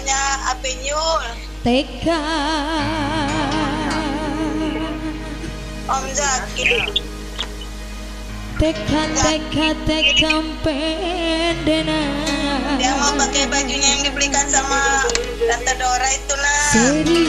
namanya Apinyul TK Om Zaki gitu. TK TK pendena dia mau pakai bajunya yang dibelikan sama Tante Dora itu lah Seri.